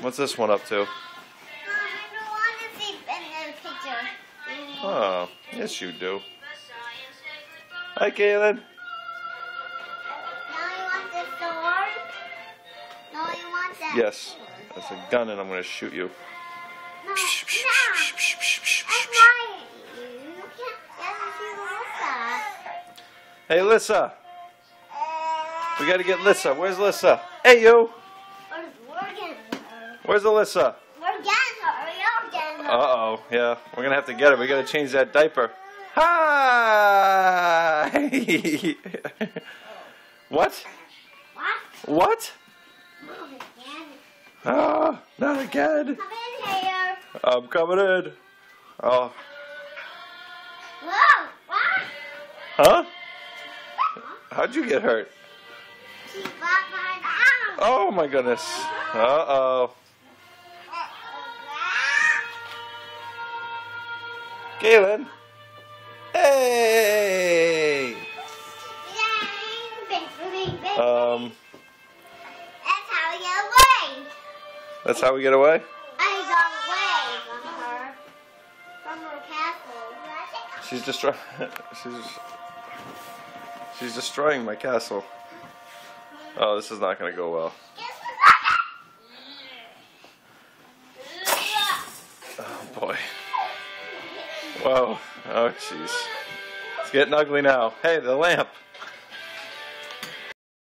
What's this one up to? I don't want to see in the picture. Oh, yes you do. Hi, Kaylin. Now you want the sword? No, you want that. Yes, that's a gun, and I'm going to shoot you. No, no. That's mine. You can't. That's Lisa. Hey, Lissa. Uh, we got to get Lissa. Where's Lissa? Hey, you. We're, we're getting her. Where's Alyssa? We're getting her. You're getting her. Uh oh, yeah. We're gonna have to get her. We gotta change that diaper. Hi! what? What? What? Ah, not again. Come in here. I'm coming in. Oh, Whoa. What? huh? How'd you get hurt? She got my arm. Oh my goodness. Uh oh. Galen. Hey! Um, That's how you get away. that's how we get away? I got away from her. From her castle. She's destroying. she's she's destroying my castle. Oh, this is not gonna go well. Oh boy. Whoa. Oh jeez. It's getting ugly now. Hey, the lamp.